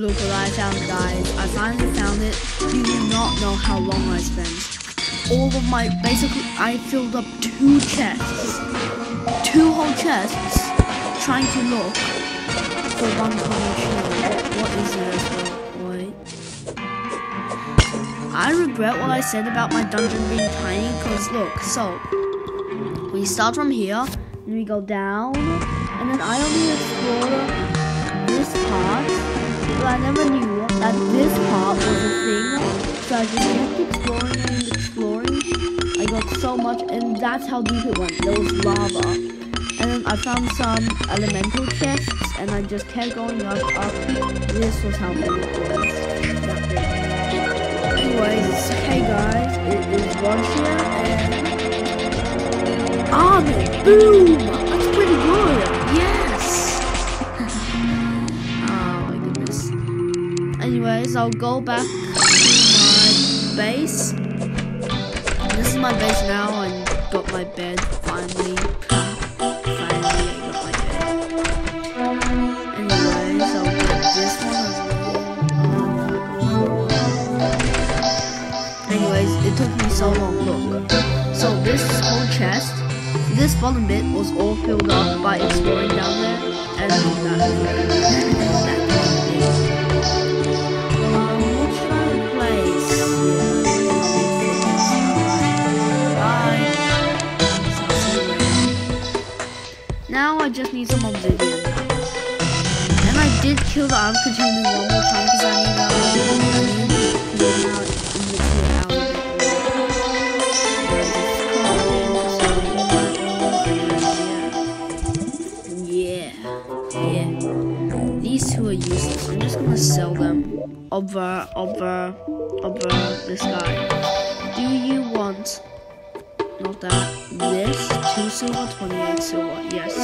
Look what I found, guys. I finally found it. You do not know how long I spent. All of my, basically, I filled up two chests. Two whole chests trying to look for one shield. What is this? Wait. I regret what I said about my dungeon being tiny, because look, so, we start from here, and we go down, and then I only explore this part, but I never knew that this part was a thing. So I just kept exploring and exploring. I got so much, and that's how deep it went. There was lava. And then I found some elemental chests, and I just kept going up, up. This was how big it was. Anyways, hey guys, it is Ron here, and... Ah, Armin! Boom! Anyways, I'll go back to my base. This is my base now and got my bed finally. Finally, I got my bed. Anyways. Anyways, it took me so long. Look. So this whole chest, this bottom bit was all filled up by exploring down there, and that. Now I just need some obsidian. And I did kill the Arm Cthulhu one more time because I need uh, Yeah, yeah. These two are useless. I'm just gonna sell them over, over, over this guy. Do you want not that. This, 2 silver, 28 silver. Yes.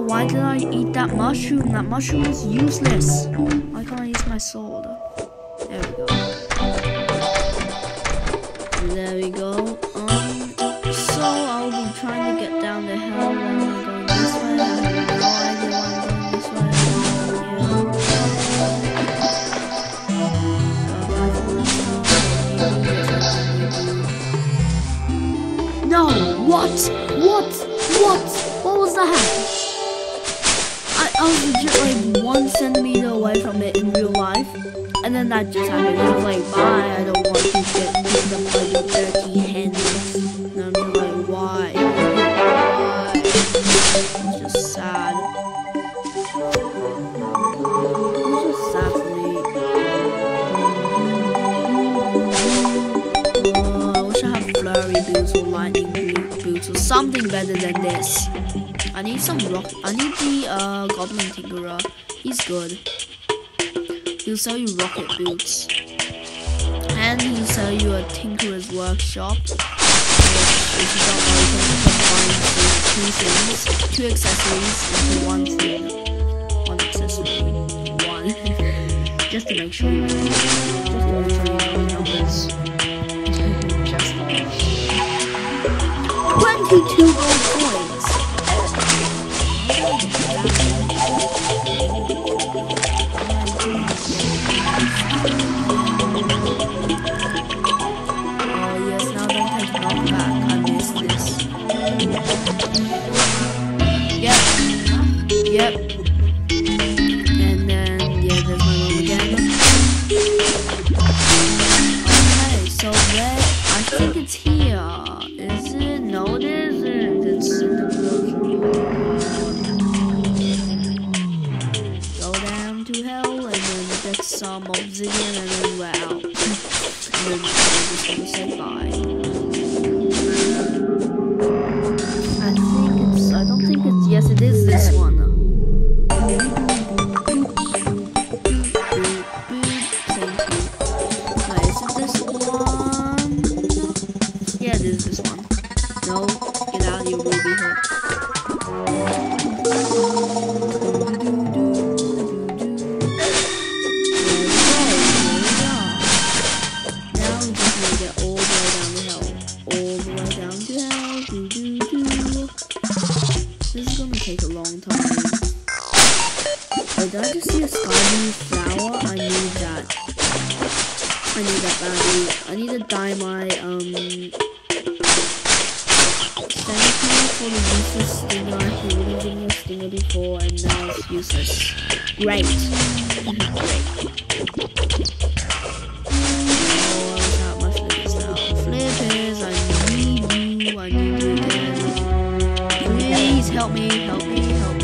Why did I eat that mushroom? That mushroom is useless. Why can't I use my sword? There we go. There we go. Um, so I'll be trying to get down the hill I'm going this way. I have no idea why I'm going this way. No! What? What? What? What was that? I, was legit like one centimeter away from it in real life. And then that just happened. I was like, bye, I don't want to get picked up by your dirty hands. And I'm just like, why? Why? It's just sad. It's just sad for me. Oh, I wish I had flurry or lightning boots or something better than this. I need some rock. I need the uh, Goblin Tinkerer. He's good. He'll sell you rocket boots. And he'll sell you a Tinkerer's Workshop. If you don't know, you can combine two things, two accessories into one thing. One accessory. One. Just to make sure just to make sure you know numbers. just to make sure. 22 um, thank you for the useless stinger. He would have given me stinger before, and now it's useless. Great. Great. help me, help me, help me.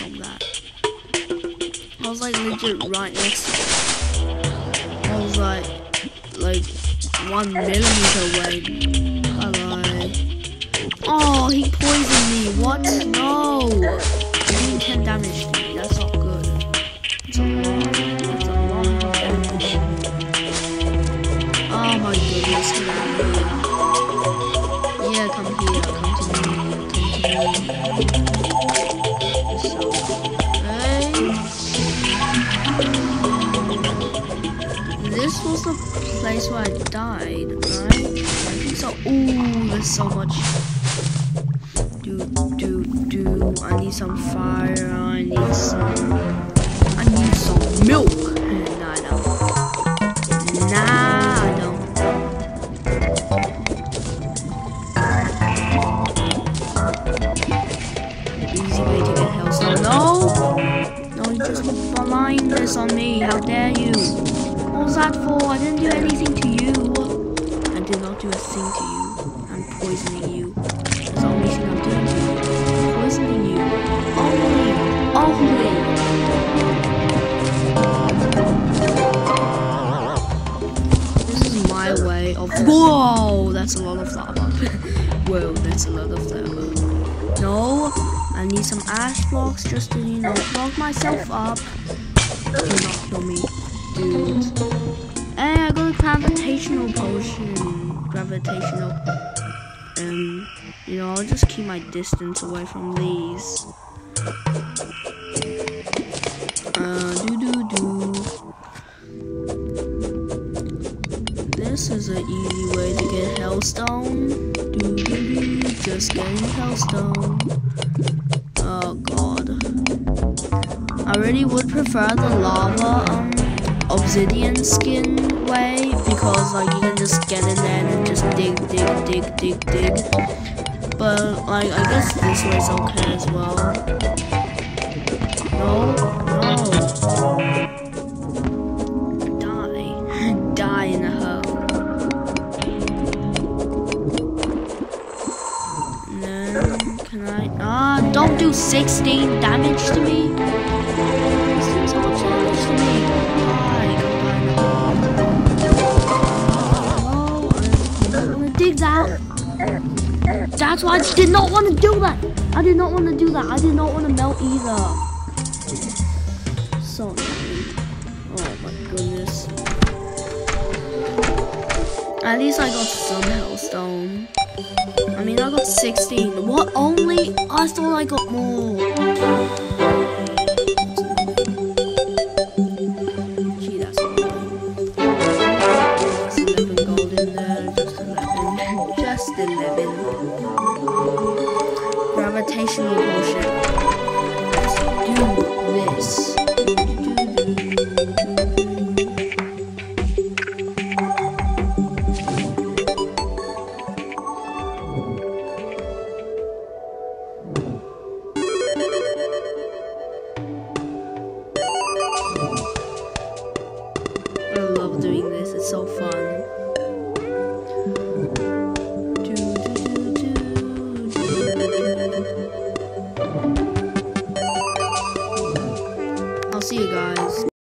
from that. I was like legit right next to it. I was like, like one millimeter away. Hello. Oh, he poisoned me. What? No. Doing 10 damage to me. That's not good. That's a lot. That's a lot of damage. Oh my goodness. place where I died, right? I think so. Ooh, there's so much. Do, do, do. I need some fire. I need some. I need some milk. on me. How dare you? What was that for? I didn't do anything to you. I did not do a thing to you. I'm poisoning you. That's the only thing I'm doing to you. I'm poisoning you. Only. Only. This is my way of... Whoa! That's a lot of lava. Whoa, that's a lot of lava. No! I need some ash blocks just to, you know, block myself up cannot kill me, dude. Uh, I got a gravitational potion. Gravitational. Um, you know, I'll just keep my distance away from these. Uh, do do do. This is an easy way to get hellstone. Do do do. Just getting hellstone. would prefer the lava um, obsidian skin way because like you can just get in there and just dig, dig, dig, dig, dig. But like I guess this way is okay as well. No, no. Die, die in a hole. No. Can I? Ah, uh, don't do 16 damage to me. i oh, dig that. That's why I did not want to do that. I did not want to do that. I did not want to melt either. So. Oh my goodness. At least I got some hellstone. I mean, I got 16. What? Only? I thought I got more. Gee, that's. Just 11 gold in there. Just 11. Just 11. Gravitational so fun.